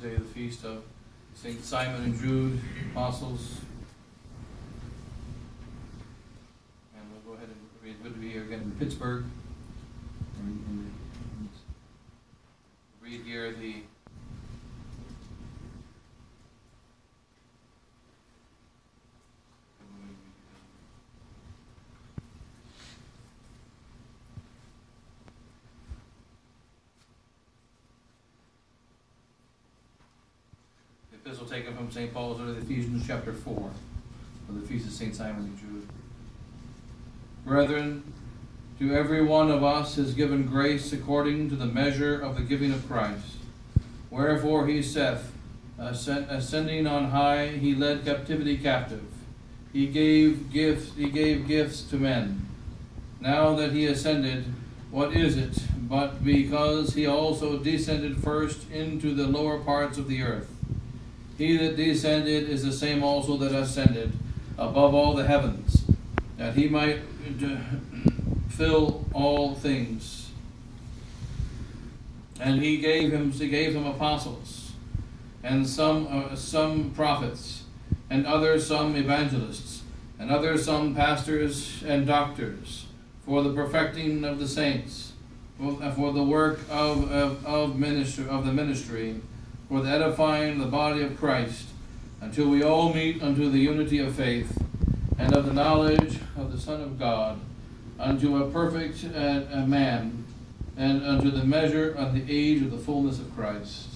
today the feast of St. Simon and Jude, apostles. And we'll go ahead and read, good to be here again in Pittsburgh. And- and- and Read here the The epistle taken from St. Paul's to Ephesians chapter 4, of the feast of St. Simon the Jew. Brethren, to every one of us is given grace according to the measure of the giving of Christ. Wherefore he saith, ascending on high, he led captivity captive. He gave gifts, he gave gifts to men. Now that he ascended, what is it but because he also descended first into the lower parts of the earth? He that descended is the same also that ascended above all the heavens, that he might fill all things. And he gave him he gave him apostles, and some uh, some prophets, and others some evangelists, and others some pastors and doctors, for the perfecting of the saints, for, for the work of of, of ministry of the ministry for the edifying the body of Christ, until we all meet unto the unity of faith and of the knowledge of the Son of God, unto a perfect uh, a man, and unto the measure of the age of the fullness of Christ.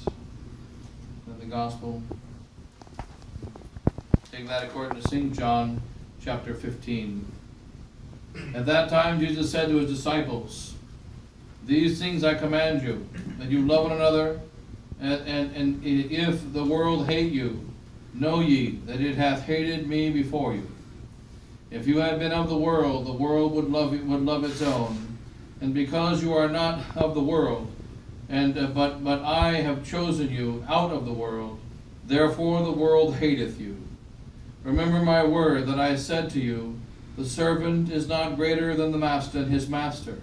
And the Gospel. Take that according to St. John chapter 15. At that time Jesus said to his disciples, These things I command you, that you love one another and, and, and if the world hate you, know ye that it hath hated me before you. If you had been of the world, the world would love you would love its own. And because you are not of the world, and uh, but but I have chosen you out of the world, therefore the world hateth you. Remember my word that I said to you, the servant is not greater than the master and his master.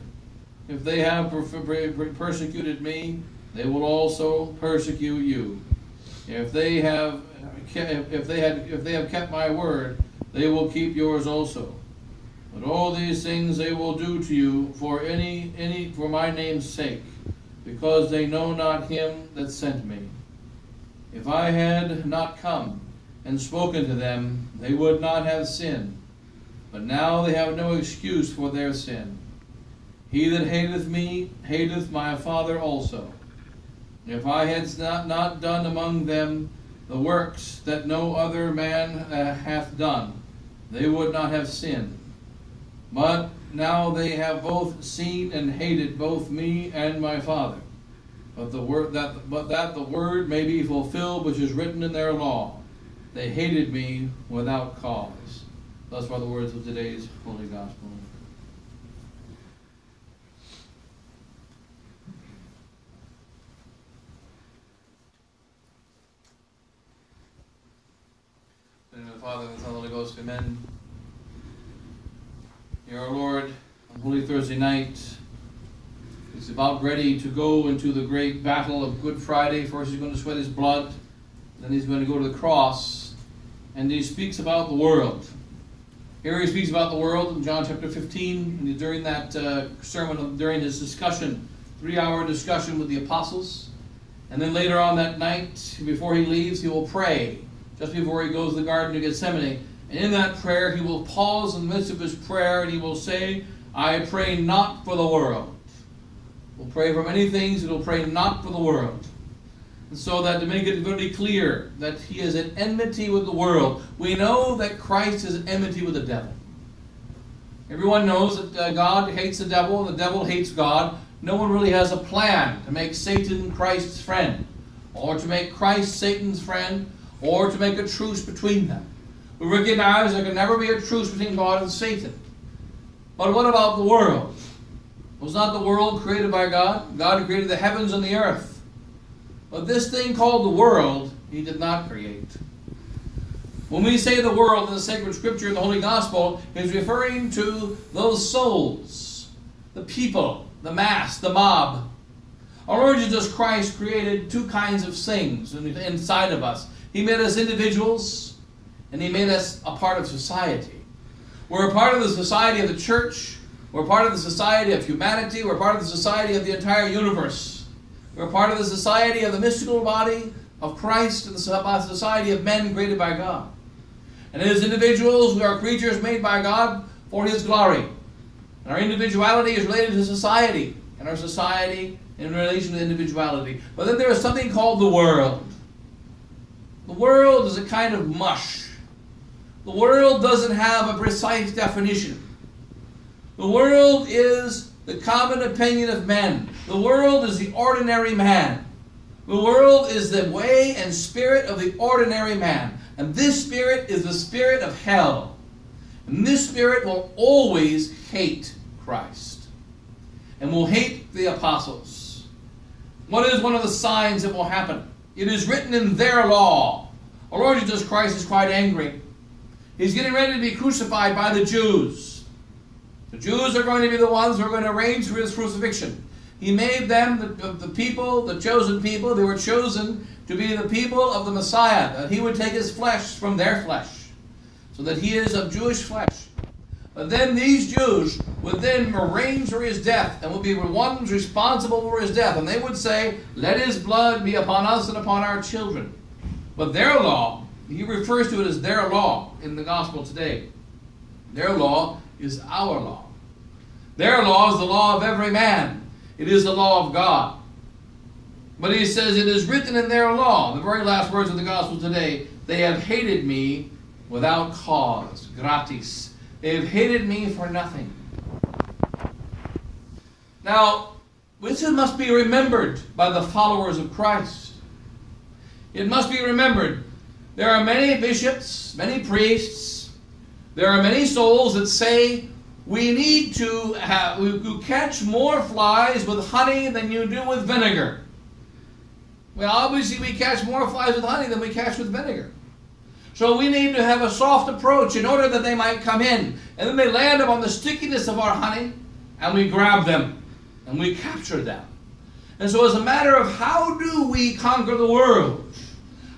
If they have per- per- persecuted me, they will also persecute you. If they have if they had if they have kept my word, they will keep yours also. But all these things they will do to you for any any for my name's sake, because they know not him that sent me. If I had not come and spoken to them, they would not have sinned. But now they have no excuse for their sin. He that hateth me hateth my Father also. If I had not, not done among them the works that no other man uh, hath done, they would not have sinned. But now they have both seen and hated both me and my Father. But the word that but that the word may be fulfilled which is written in their law. They hated me without cause. Thus are the words of today's holy gospel. In Father, and the Son, and the Holy Ghost, amen. Here, our Lord, on Holy Thursday night, is about ready to go into the great battle of Good Friday. First, he's going to sweat his blood, then he's going to go to the cross, and he speaks about the world. Here he speaks about the world in John chapter 15, and during that uh, sermon, during his discussion, three hour discussion with the apostles. And then later on that night, before he leaves, he will pray just before he goes to the Garden of Gethsemane. And in that prayer, he will pause in the midst of his prayer and he will say, I pray not for the world. We'll pray for many things, and he'll pray not for the world. And so that to make it very clear that he is at enmity with the world, we know that Christ is at enmity with the devil. Everyone knows that uh, God hates the devil and the devil hates God. No one really has a plan to make Satan Christ's friend, or to make Christ Satan's friend, or to make a truce between them. We recognize there can never be a truce between God and Satan. But what about the world? Was not the world created by God? God created the heavens and the earth. But this thing called the world, He did not create. When we say the world in the sacred scripture in the Holy Gospel, is referring to those souls, the people, the mass, the mob, Our Lord Jesus Christ created two kinds of things inside of us. He made us individuals, and He made us a part of society. We're a part of the society of the church. We're part of the society of humanity. We're part of the society of the entire universe. We're part of the society of the mystical body of Christ and the society of men created by God. And as individuals, we are creatures made by God for His glory. And our individuality is related to society, and our society in relation to individuality. But then there is something called the world. The world is a kind of mush. The world doesn't have a precise definition. The world is the common opinion of men. The world is the ordinary man. The world is the way and spirit of the ordinary man. And this spirit is the spirit of hell. And this spirit will always hate Christ and will hate the apostles. What is one of the signs that will happen? It is written in their law. Our Lord Jesus Christ is quite angry. He's getting ready to be crucified by the Jews. The Jews are going to be the ones who are going to arrange for his crucifixion. He made them the, the people, the chosen people. They were chosen to be the people of the Messiah, that he would take his flesh from their flesh, so that he is of Jewish flesh. But then these Jews would then arrange for his death and would be the ones responsible for his death. And they would say, Let his blood be upon us and upon our children. But their law, he refers to it as their law in the gospel today. Their law is our law. Their law is the law of every man. It is the law of God. But he says, It is written in their law, the very last words of the gospel today, they have hated me without cause, gratis. They have hated me for nothing. Now, this must be remembered by the followers of Christ. It must be remembered. There are many bishops, many priests, there are many souls that say we need to have, we catch more flies with honey than you do with vinegar. Well, obviously, we catch more flies with honey than we catch with vinegar. So we need to have a soft approach in order that they might come in. And then they land upon the stickiness of our honey, and we grab them, and we capture them. And so, as a matter of how do we conquer the world?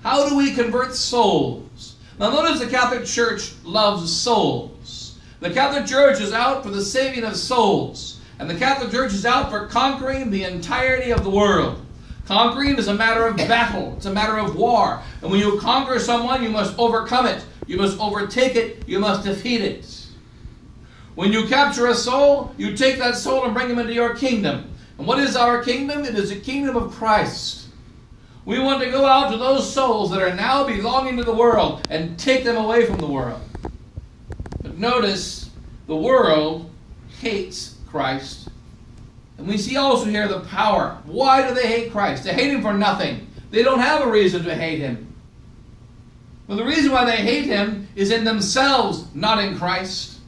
How do we convert souls? Now, notice the Catholic Church loves souls. The Catholic Church is out for the saving of souls. And the Catholic Church is out for conquering the entirety of the world. Conquering is a matter of battle, it's a matter of war. And when you conquer someone, you must overcome it, you must overtake it, you must defeat it. When you capture a soul, you take that soul and bring him into your kingdom. And what is our kingdom? It is the kingdom of Christ. We want to go out to those souls that are now belonging to the world and take them away from the world. But notice, the world hates Christ and we see also here the power. Why do they hate Christ? They hate him for nothing. They don't have a reason to hate him. Well, the reason why they hate him is in themselves, not in Christ.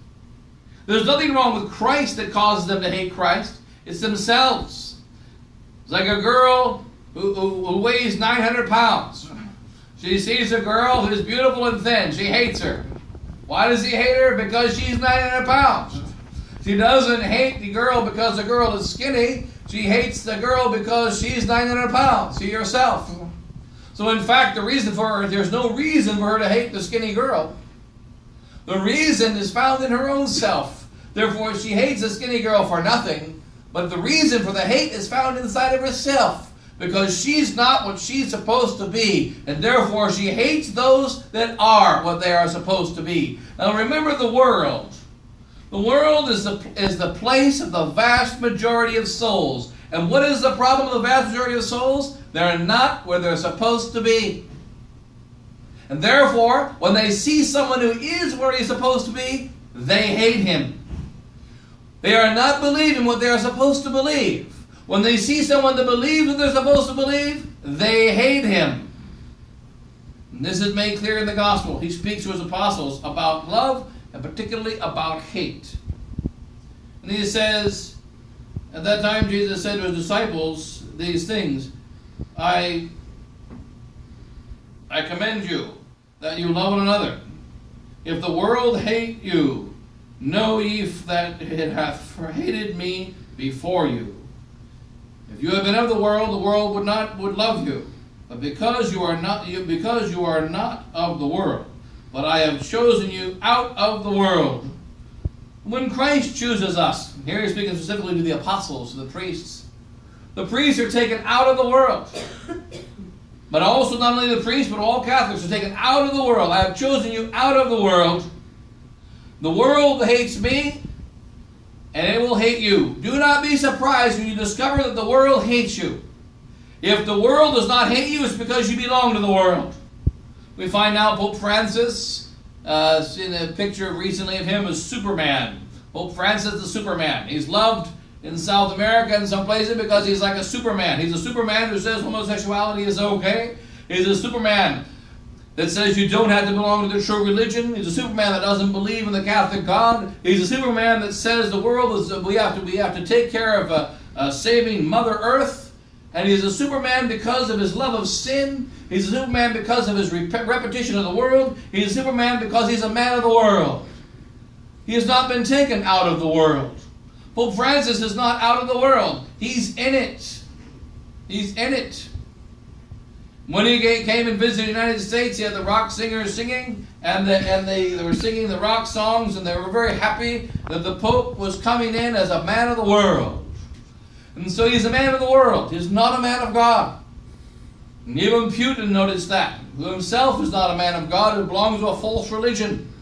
There's nothing wrong with Christ that causes them to hate Christ. It's themselves. It's like a girl who, who, who weighs 900 pounds. She sees a girl who's beautiful and thin. She hates her. Why does he hate her? Because she's 900 pounds. She doesn't hate the girl because the girl is skinny. She hates the girl because she's 900 pounds. She herself. So, in fact, the reason for her, there's no reason for her to hate the skinny girl. The reason is found in her own self. Therefore, she hates the skinny girl for nothing. But the reason for the hate is found inside of herself. Because she's not what she's supposed to be. And therefore, she hates those that are what they are supposed to be. Now, remember the world. The world is the, is the place of the vast majority of souls. And what is the problem of the vast majority of souls? They're not where they're supposed to be. And therefore, when they see someone who is where he's supposed to be, they hate him. They are not believing what they are supposed to believe. When they see someone that believes what they're supposed to believe, they hate him. And this is made clear in the gospel. He speaks to his apostles about love and particularly about hate. And he says, At that time Jesus said to his disciples these things I, I commend you that you love one another. If the world hate you, know ye that it hath hated me before you. If you had been of the world, the world would not would love you. But because you are not you, because you are not of the world, but I have chosen you out of the world. When Christ chooses us, here he's speaking specifically to the apostles, the priests. The priests are taken out of the world. But also not only the priests, but all Catholics are taken out of the world. I have chosen you out of the world. The world hates me, and it will hate you. Do not be surprised when you discover that the world hates you. If the world does not hate you, it's because you belong to the world. We find now Pope Francis, uh, seen a picture recently of him as Superman. Pope Francis the Superman. He's loved in South America in some places because he's like a Superman. He's a Superman who says homosexuality is okay. He's a Superman that says you don't have to belong to the true religion. He's a Superman that doesn't believe in the Catholic God. He's a Superman that says the world is we have to we have to take care of uh, uh, saving Mother Earth. And he's a Superman because of his love of sin. He's a Superman because of his rep repetition of the world. He's a Superman because he's a man of the world. He has not been taken out of the world. Pope Francis is not out of the world. He's in it. He's in it. When he came and visited the United States, he had the rock singers singing, and, the, and they, they were singing the rock songs, and they were very happy that the Pope was coming in as a man of the world. And so he's a man of the world. He's not a man of God. Even Putin noticed that, who himself is not a man of God, who belongs to a false religion,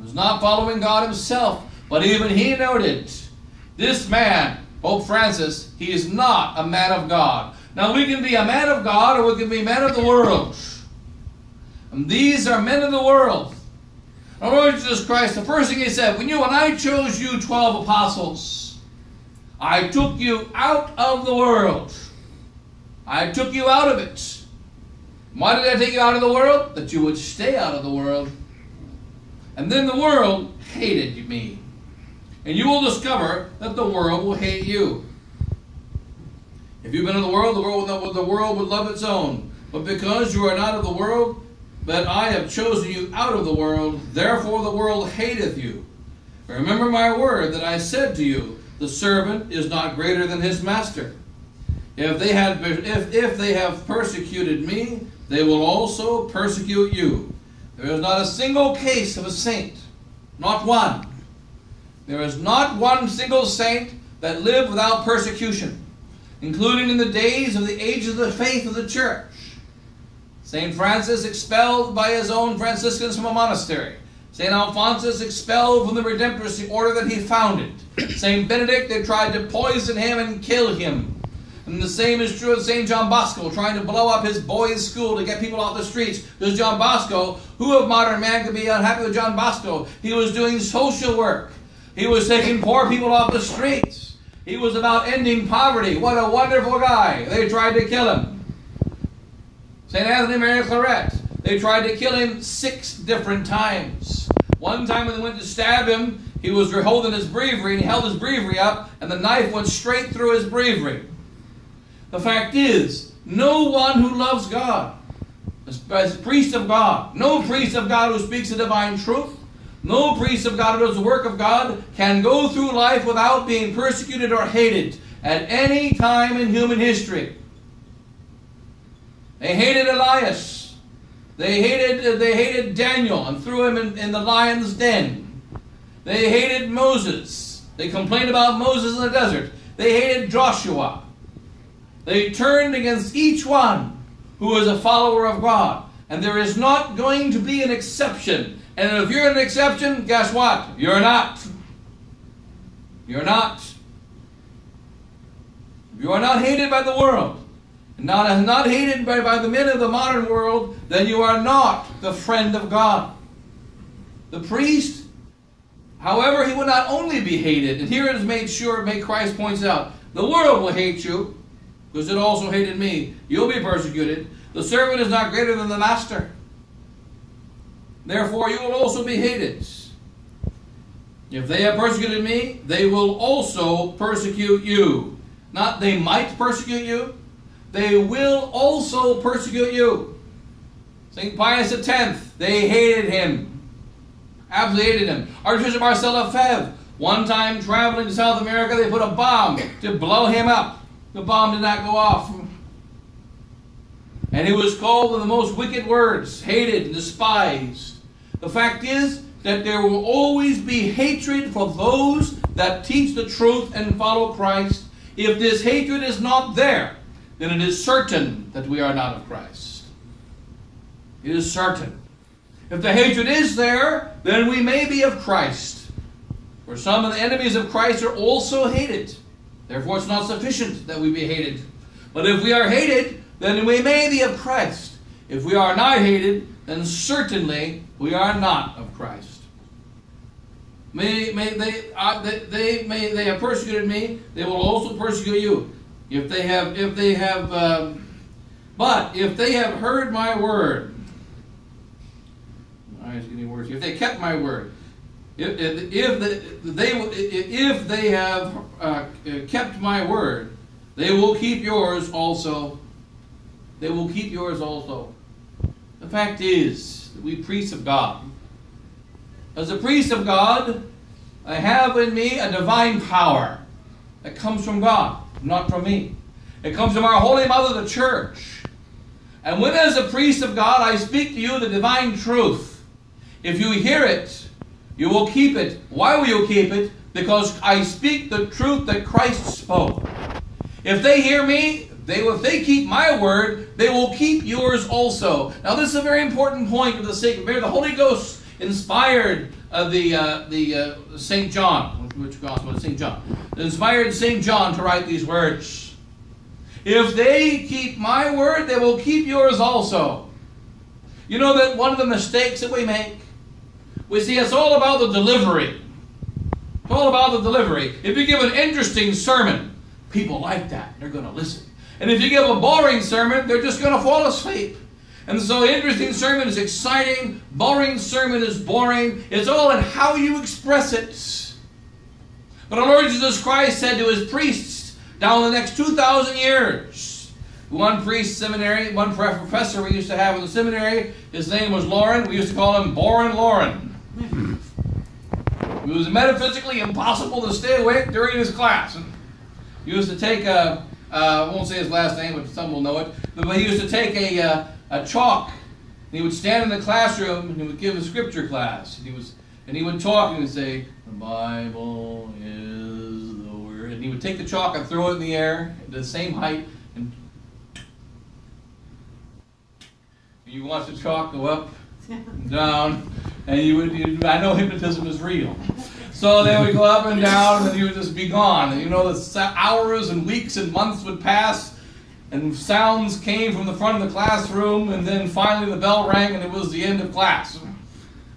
who's not following God himself. But even he noted, this man, Pope Francis, he is not a man of God. Now we can be a man of God or we can be men of the world. And these are men of the world. Our Lord Jesus Christ, the first thing he said, when you and I chose you 12 apostles, I took you out of the world. I took you out of it. Why did I take you out of the world? That you would stay out of the world. And then the world hated me. And you will discover that the world will hate you. If you've been in the world, the world, the world would love its own. But because you are not of the world, but I have chosen you out of the world, therefore the world hateth you. Remember my word that I said to you, the servant is not greater than his master. If they, had, if, if they have persecuted me, they will also persecute you. There is not a single case of a saint, not one. There is not one single saint that lived without persecution, including in the days of the age of the faith of the church. St. Francis expelled by his own Franciscans from a monastery. St. Alphonsus expelled from the Redemptorist order that he founded. St. Benedict, they tried to poison him and kill him. And the same is true of St. John Bosco, trying to blow up his boys' school to get people off the streets. There's John Bosco, who of modern man could be unhappy with John Bosco? He was doing social work. He was taking poor people off the streets. He was about ending poverty. What a wonderful guy. They tried to kill him. St. Anthony Mary Claret, they tried to kill him six different times. One time when they went to stab him, he was holding his breviary and he held his breviary up and the knife went straight through his breviary. The fact is, no one who loves God, as a priest of God, no priest of God who speaks the divine truth, no priest of God who does the work of God can go through life without being persecuted or hated at any time in human history. They hated Elias. They hated, they hated Daniel and threw him in, in the lion's den. They hated Moses. They complained about Moses in the desert. They hated Joshua. They turned against each one who was a follower of God. And there is not going to be an exception. And if you're an exception, guess what? You're not. You're not. You are not hated by the world not, not hated by, by the men of the modern world, then you are not the friend of God. The priest, however, he will not only be hated, and here it is made sure, make Christ points out, the world will hate you, because it also hated me. You'll be persecuted. The servant is not greater than the master. Therefore, you will also be hated. If they have persecuted me, they will also persecute you. Not they might persecute you, they will also persecute you. St. Pius X, they hated him. Absolutely hated him. Archbishop Marcel Lefebvre, one time traveling to South America, they put a bomb to blow him up. The bomb did not go off. And he was called with the most wicked words, hated and despised. The fact is that there will always be hatred for those that teach the truth and follow Christ. If this hatred is not there, then it is certain that we are not of Christ. It is certain. If the hatred is there, then we may be of Christ. For some of the enemies of Christ are also hated. Therefore, it's not sufficient that we be hated. But if we are hated, then we may be of Christ. If we are not hated, then certainly we are not of Christ. May, may they, uh, they, they, may they have persecuted me, they will also persecute you. If they have, if they have, um, but if they have heard my word, getting worse. If they kept my word, if, if, they if they have uh, kept my word, they will keep yours also. They will keep yours also. The fact is that we priests of God, as a priest of God, I have in me a divine power that comes from God, not from me. It comes from our Holy Mother, the Church. And when, as a priest of God, I speak to you the divine truth, if you hear it, you will keep it. Why will you keep it? Because I speak the truth that Christ spoke. If they hear me, they if they keep my word, they will keep yours also. Now, this is a very important point for the sake of the Holy Ghost inspired uh, the uh, the uh, Saint John, which gospel Saint John, inspired Saint John to write these words. If they keep my word, they will keep yours also. You know that one of the mistakes that we make we see it's all about the delivery. It's all about the delivery. If you give an interesting sermon, people like that. They're going to listen. And if you give a boring sermon, they're just going to fall asleep. And so, interesting sermon is exciting, boring sermon is boring. It's all in how you express it. But our Lord Jesus Christ said to his priests down the next 2,000 years, one priest seminary, one professor we used to have in the seminary, his name was Lauren. We used to call him Boring Lauren. It was metaphysically impossible to stay awake during his class. He used to take a, uh, I won't say his last name, but some will know it, but he used to take a, uh, a chalk, and he would stand in the classroom, and he would give a scripture class. And he, was, and he would talk, and he would say, the Bible is the Word. And he would take the chalk and throw it in the air at the same height, and you watch the chalk go up, and down, and you would, you, I know hypnotism is real. So they would go up and down, and you would just be gone. And you know, the hours and weeks and months would pass, and sounds came from the front of the classroom, and then finally the bell rang, and it was the end of class.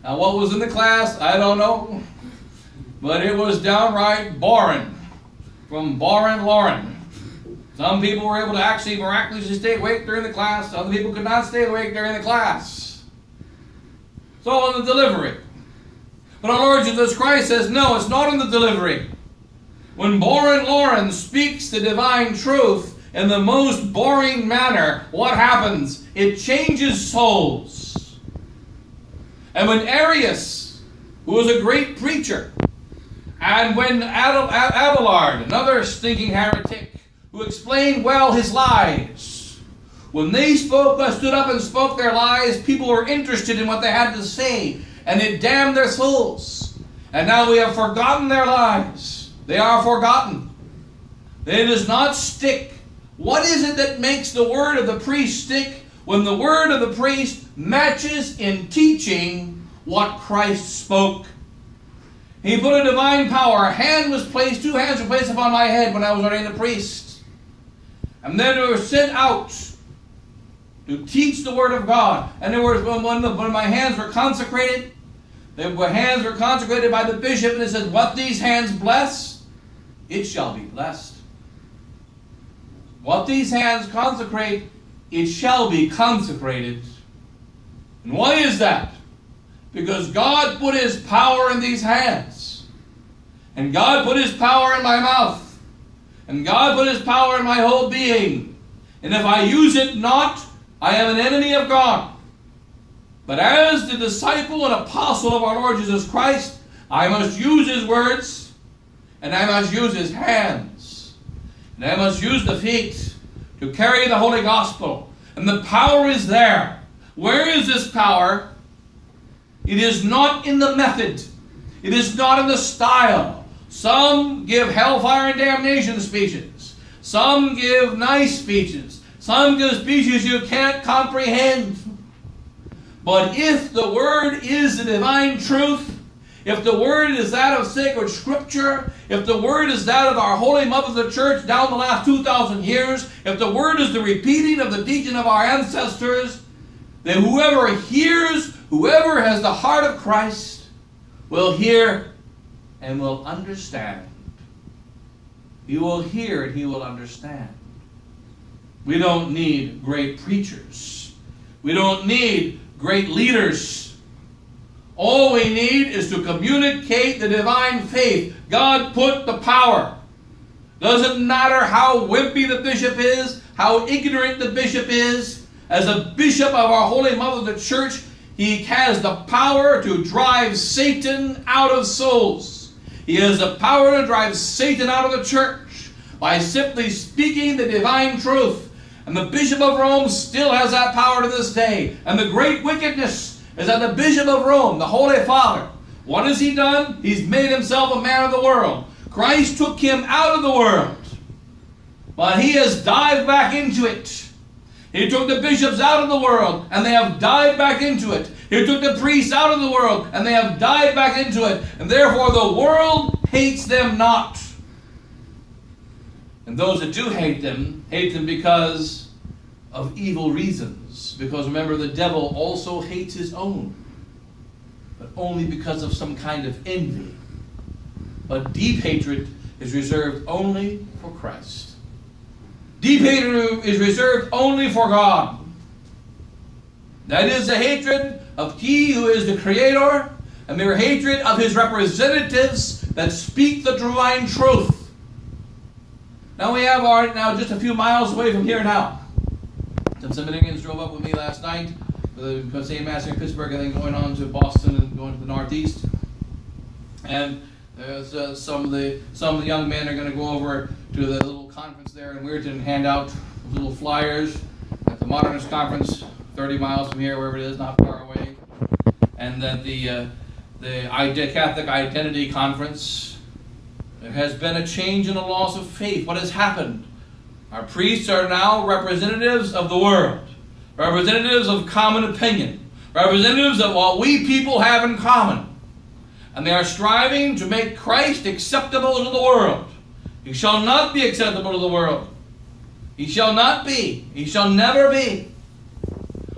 Now, what was in the class, I don't know, but it was downright boring, from boring Lauren. Some people were able to actually miraculously stay awake during the class. Other people could not stay awake during the class. It's all in the delivery. But our Lord Jesus Christ says, no, it's not in the delivery. When Boring Lauren speaks the divine truth in the most boring manner, what happens? It changes souls. And when Arius, who was a great preacher, and when Abelard, another stinking heretic, who explained well his lies, when they spoke, stood up and spoke their lies, people were interested in what they had to say, and it damned their souls. And now we have forgotten their lies. They are forgotten. It does not stick. What is it that makes the word of the priest stick when the word of the priest matches in teaching what Christ spoke? He put a divine power. A hand was placed, two hands were placed upon my head when I was ordained a priest. And then we were sent out to teach the Word of God. And there was when, the, when my hands were consecrated, the hands were consecrated by the bishop, and it says, What these hands bless, it shall be blessed. What these hands consecrate, it shall be consecrated. And why is that? Because God put His power in these hands. And God put His power in my mouth. And God put His power in my whole being. And if I use it not, I am an enemy of God. But as the disciple and apostle of our Lord Jesus Christ, I must use his words and I must use his hands. And I must use the feet to carry the holy gospel. And the power is there. Where is this power? It is not in the method. It is not in the style. Some give hellfire and damnation speeches. Some give nice speeches. Some give speeches you can't comprehend. But if the word is the divine truth, if the word is that of sacred scripture, if the word is that of our holy mother the church down the last 2,000 years, if the word is the repeating of the teaching of our ancestors, then whoever hears, whoever has the heart of Christ, will hear and will understand. He will hear and he will understand. We don't need great preachers. We don't need great leaders. All we need is to communicate the divine faith. God put the power. Doesn't matter how wimpy the bishop is, how ignorant the bishop is. As a bishop of our Holy Mother, the Church, he has the power to drive Satan out of souls. He has the power to drive Satan out of the church by simply speaking the divine truth. And the Bishop of Rome still has that power to this day. And the great wickedness is that the Bishop of Rome, the Holy Father, what has he done? He's made himself a man of the world. Christ took him out of the world, but he has dived back into it. He took the bishops out of the world, and they have dived back into it. He took the priests out of the world, and they have dived back into it. And therefore, the world hates them not. And those that do hate them, hate them because of evil reasons. Because remember, the devil also hates his own, but only because of some kind of envy. But deep hatred is reserved only for Christ. Deep hatred is reserved only for God. That is the hatred of He who is the Creator, and their hatred of His representatives that speak the divine truth. Now we have our now just a few miles away from here now. Some Seminarians drove up with me last night for the St. Mass in Pittsburgh and then going on to Boston and going to the Northeast. And there's uh, some of the some of the young men are going to go over to the little conference there in Weirton and hand out little flyers at the Modernist Conference, 30 miles from here, wherever it is, not far away. And that the uh, the Catholic Identity Conference there has been a change in the laws of faith. What has happened? Our priests are now representatives of the world, representatives of common opinion, representatives of what we people have in common. And they are striving to make Christ acceptable to the world. He shall not be acceptable to the world. He shall not be. He shall never be.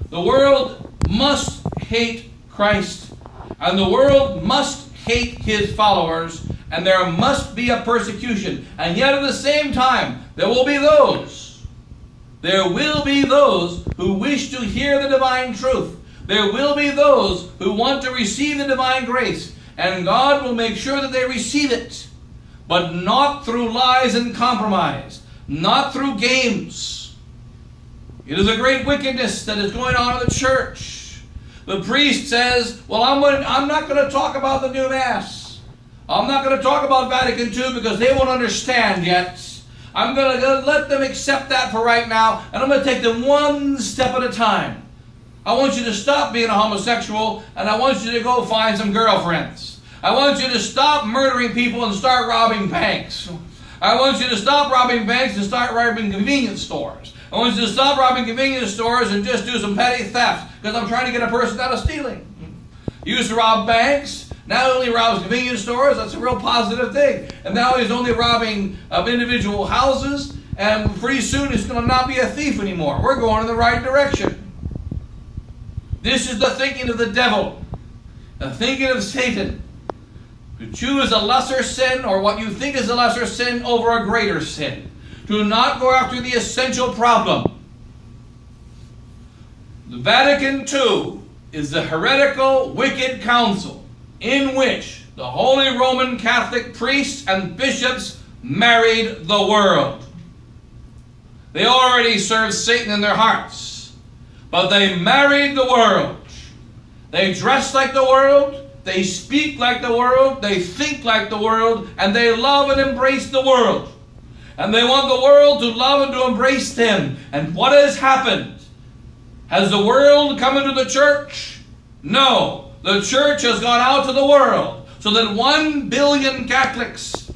The world must hate Christ, and the world must hate his followers and there must be a persecution. And yet at the same time, there will be those. There will be those who wish to hear the divine truth. There will be those who want to receive the divine grace. And God will make sure that they receive it. But not through lies and compromise. Not through games. It is a great wickedness that is going on in the church. The priest says, Well, I'm, I'm not going to talk about the new Mass. I'm not going to talk about Vatican II because they won't understand yet. I'm going to let them accept that for right now, and I'm going to take them one step at a time. I want you to stop being a homosexual, and I want you to go find some girlfriends. I want you to stop murdering people and start robbing banks. I want you to stop robbing banks and start robbing convenience stores. I want you to stop robbing convenience stores and just do some petty theft because I'm trying to get a person out of stealing. You used to rob banks. Now only robs convenience stores. That's a real positive thing. And now he's only robbing of individual houses. And pretty soon he's going to not be a thief anymore. We're going in the right direction. This is the thinking of the devil, the thinking of Satan. To choose a lesser sin or what you think is a lesser sin over a greater sin. To not go after the essential problem. The Vatican II is the heretical, wicked council in which the Holy Roman Catholic priests and bishops married the world. They already served Satan in their hearts, but they married the world. They dress like the world, they speak like the world, they think like the world, and they love and embrace the world. And they want the world to love and to embrace them. And what has happened? Has the world come into the church? No. The church has gone out to the world. So that one billion Catholics,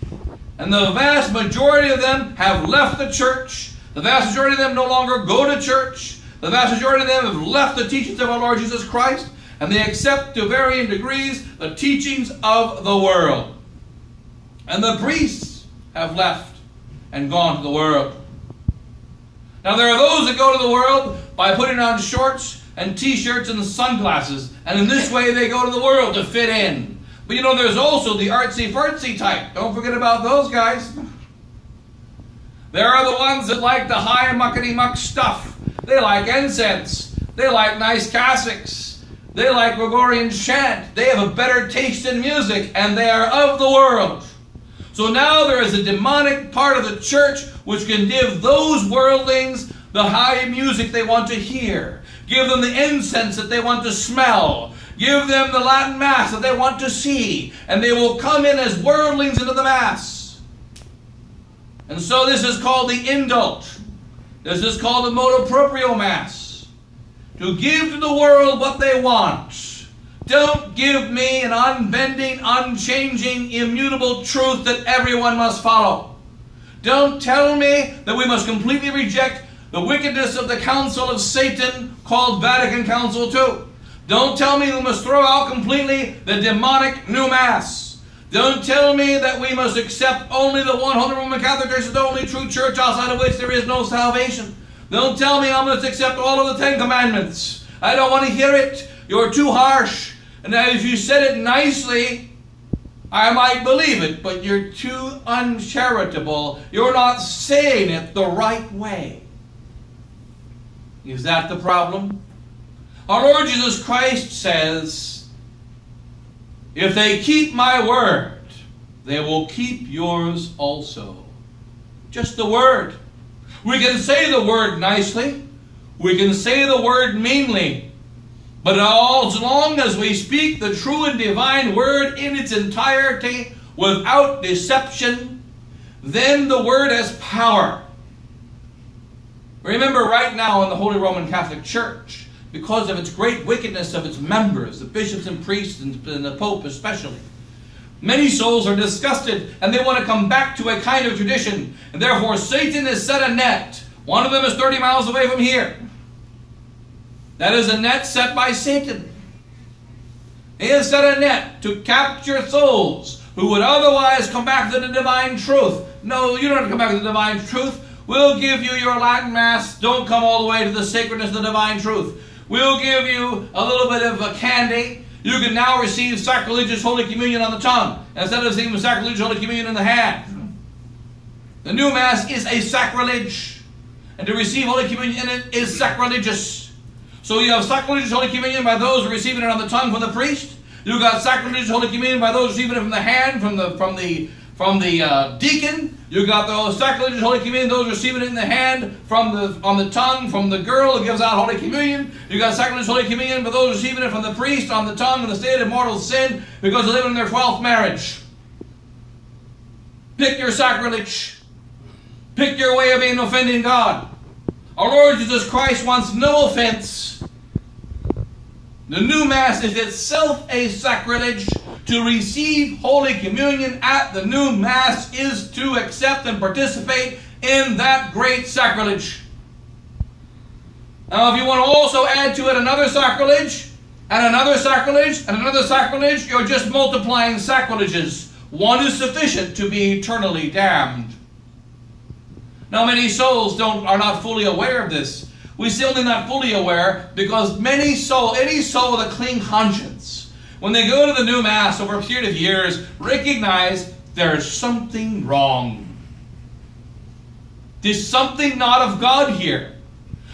and the vast majority of them have left the church. The vast majority of them no longer go to church. The vast majority of them have left the teachings of our Lord Jesus Christ. And they accept to varying degrees the teachings of the world. And the priests have left and gone to the world. Now, there are those that go to the world by putting on shorts and t shirts and sunglasses, and in this way they go to the world to fit in. But you know, there's also the artsy fartsy type. Don't forget about those guys. There are the ones that like the high muckety muck stuff. They like incense. They like nice cassocks. They like Gregorian chant. They have a better taste in music, and they are of the world. So now there is a demonic part of the church which can give those worldlings the high music they want to hear, give them the incense that they want to smell, give them the Latin Mass that they want to see, and they will come in as worldlings into the Mass. And so this is called the indult. This is called the motu proprio Mass. To give to the world what they want don't give me an unbending, unchanging, immutable truth that everyone must follow. Don't tell me that we must completely reject the wickedness of the council of Satan called Vatican Council II. Don't tell me we must throw out completely the demonic new mass. Don't tell me that we must accept only the one Holy Roman Catholic Church as the only true church outside of which there is no salvation. Don't tell me I must accept all of the Ten Commandments. I don't want to hear it. You're too harsh. And if you said it nicely, I might believe it, but you're too uncharitable. You're not saying it the right way. Is that the problem? Our Lord Jesus Christ says, If they keep my word, they will keep yours also. Just the word. We can say the word nicely. We can say the word meanly. But as long as we speak the true and divine word in its entirety without deception, then the word has power. Remember, right now in the Holy Roman Catholic Church, because of its great wickedness of its members, the bishops and priests and the Pope especially, many souls are disgusted and they want to come back to a kind of tradition. And therefore, Satan has set a net. One of them is 30 miles away from here. That is a net set by Satan. He has set a net to capture souls who would otherwise come back to the divine truth. No, you don't have to come back to the divine truth. We'll give you your Latin Mass. Don't come all the way to the sacredness of the divine truth. We'll give you a little bit of a candy. You can now receive sacrilegious Holy Communion on the tongue instead of receiving sacrilegious Holy Communion in the hand. The new Mass is a sacrilege, and to receive Holy Communion in it is sacrilegious. So you have sacrilegious Holy Communion by those receiving it on the tongue from the priest. You got sacrilegious Holy Communion by those receiving it from the hand, from the from the from the uh, deacon. You got the sacrilegious Holy Communion, those receiving it in the hand, from the on the tongue, from the girl who gives out Holy Communion. You got sacrilegious Holy Communion by those receiving it from the priest on the tongue in the state of mortal sin because they're living in their twelfth marriage. Pick your sacrilege. Pick your way of being offending God. Our Lord Jesus Christ wants no offense. The new Mass is itself a sacrilege. To receive Holy Communion at the new Mass is to accept and participate in that great sacrilege. Now, if you want to also add to it another sacrilege, and another sacrilege, and another sacrilege, you're just multiplying sacrileges. One is sufficient to be eternally damned. Now, many souls don't are not fully aware of this. We still not fully aware because many soul, any soul with a clean conscience, when they go to the new mass over a period of years, recognize there's something wrong. There's something not of God here.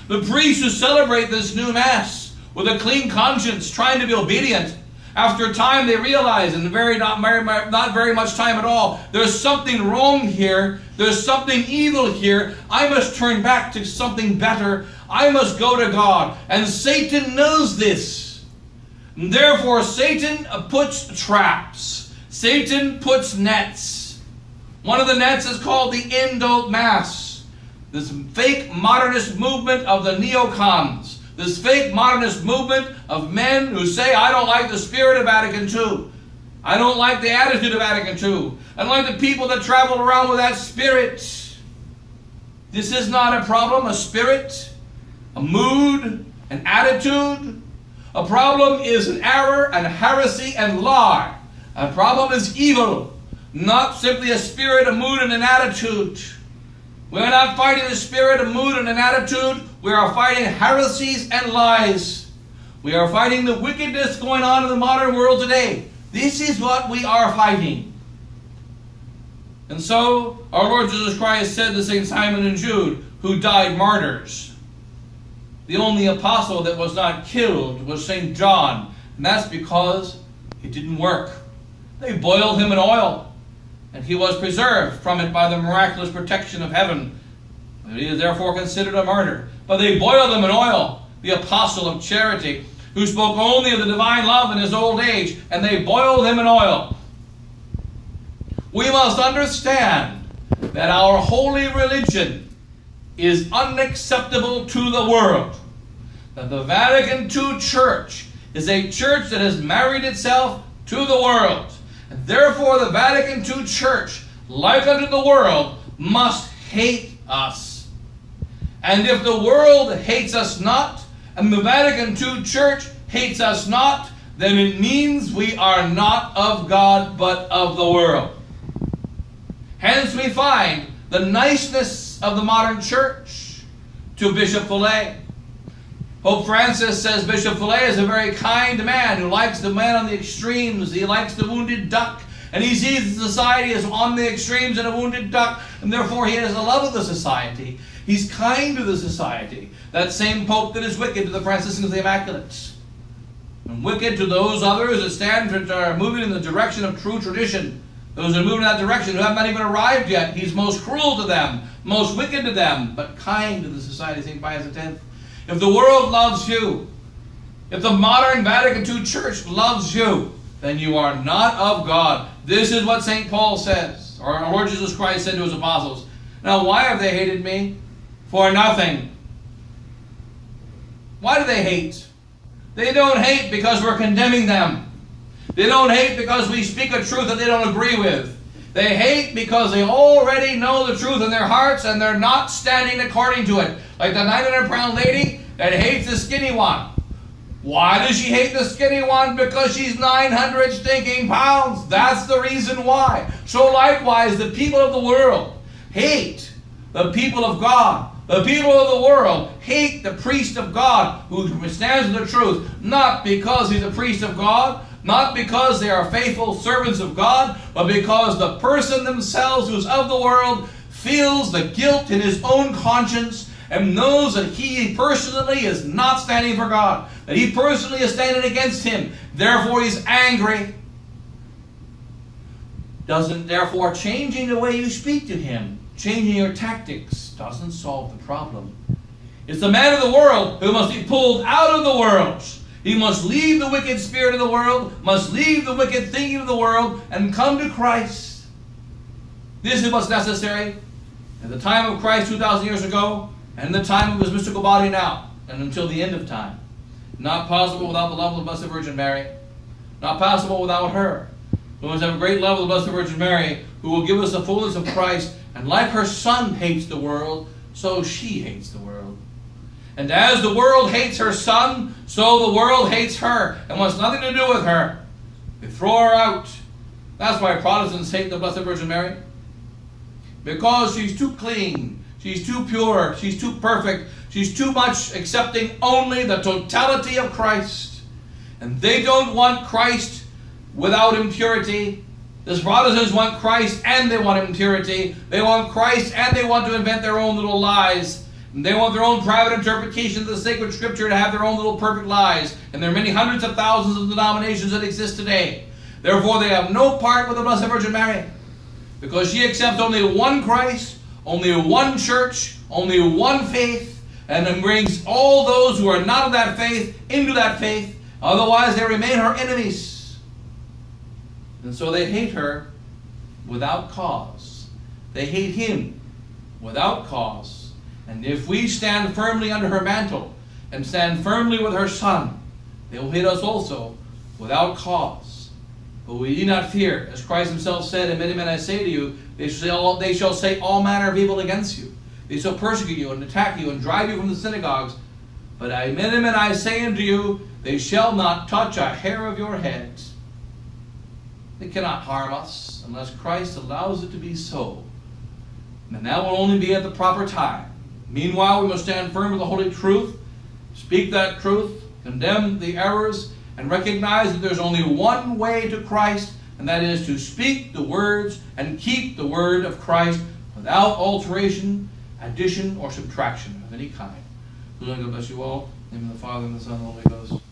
The priests who celebrate this new mass with a clean conscience, trying to be obedient, after a time, they realize, and very not very, not very much time at all, there's something wrong here. There's something evil here. I must turn back to something better. I must go to God. And Satan knows this. Therefore, Satan puts traps. Satan puts nets. One of the nets is called the Indult Mass. This fake modernist movement of the neocons. This fake modernist movement of men who say, I don't like the spirit of Vatican II. I don't like the attitude of Vatican II. I don't like the people that travel around with that spirit. This is not a problem, a spirit, a mood, an attitude. A problem is an error and heresy and lie. A problem is evil, not simply a spirit, a mood, and an attitude. We're not fighting a spirit, a mood, and an attitude. We are fighting heresies and lies. We are fighting the wickedness going on in the modern world today. This is what we are fighting. And so, our Lord Jesus Christ said to St. Simon and Jude, who died martyrs. The only apostle that was not killed was St. John, and that's because it didn't work. They boiled him in oil, and he was preserved from it by the miraculous protection of heaven. He is therefore considered a martyr. But they boiled him in oil, the apostle of charity, who spoke only of the divine love in his old age, and they boiled him in oil. We must understand that our holy religion is unacceptable to the world. That the Vatican II Church is a church that has married itself to the world. And therefore, the Vatican II Church, like unto the world, must hate us. And if the world hates us not, and the Vatican II Church hates us not, then it means we are not of God, but of the world. Hence, we find the niceness of the modern church to Bishop Fellay. Pope Francis says Bishop Fellay is a very kind man who likes the man on the extremes. He likes the wounded duck. And he sees the society as on the extremes and a wounded duck, and therefore he has a love of the society. He's kind to the society. That same Pope that is wicked to the Franciscans of the Immaculates. And wicked to those others that stand that are moving in the direction of true tradition. Those who moving in that direction who have not even arrived yet. He's most cruel to them, most wicked to them, but kind to the society, St. Pius X. If the world loves you, if the modern Vatican II Church loves you, then you are not of God. This is what St. Paul says, or our Lord Jesus Christ said to his apostles. Now, why have they hated me? For nothing. Why do they hate? They don't hate because we're condemning them. They don't hate because we speak a truth that they don't agree with. They hate because they already know the truth in their hearts and they're not standing according to it. Like the 900 pound lady that hates the skinny one. Why does she hate the skinny one? Because she's 900 stinking pounds. That's the reason why. So likewise, the people of the world hate the people of God. The people of the world hate the priest of God who stands in the truth, not because he's a priest of God, not because they are faithful servants of God, but because the person themselves who's of the world feels the guilt in his own conscience and knows that he personally is not standing for God, that he personally is standing against him. Therefore, he's angry. Doesn't therefore changing the way you speak to him, changing your tactics, doesn't solve the problem. It's the man of the world who must be pulled out of the world. He must leave the wicked spirit of the world, must leave the wicked thinking of the world, and come to Christ. This is what's necessary. At the time of Christ 2,000 years ago, and the time of his mystical body now, and until the end of time. Not possible without the love of the Blessed Virgin Mary. Not possible without her. We must have a great love of the Blessed Virgin Mary, who will give us the fullness of Christ, and like her Son hates the world, so she hates the world. And as the world hates her Son, so the world hates her and wants nothing to do with her. They throw her out. That's why Protestants hate the Blessed Virgin Mary. Because she's too clean, she's too pure, she's too perfect, she's too much accepting only the totality of Christ. And they don't want Christ without impurity. The Protestants want Christ and they want impurity. They want Christ and they want to invent their own little lies. They want their own private interpretation of the sacred scripture to have their own little perfect lies. And there are many hundreds of thousands of denominations that exist today. Therefore, they have no part with the Blessed Virgin Mary. Because she accepts only one Christ, only one church, only one faith, and then brings all those who are not of that faith into that faith. Otherwise, they remain her enemies. And so they hate her without cause. They hate him without cause. And if we stand firmly under her mantle and stand firmly with her son, they will hit us also without cause. But we need not fear. As Christ himself said, And many men I say to you, they shall, they shall say all manner of evil against you. They shall persecute you and attack you and drive you from the synagogues. But I, many men I say unto you, they shall not touch a hair of your head. They cannot harm us unless Christ allows it to be so. And that will only be at the proper time. Meanwhile, we must stand firm with the holy truth, speak that truth, condemn the errors, and recognize that there's only one way to Christ, and that is to speak the words and keep the word of Christ without alteration, addition, or subtraction of any kind. God bless you all. In the name of the Father, and the Son, and the Holy Ghost.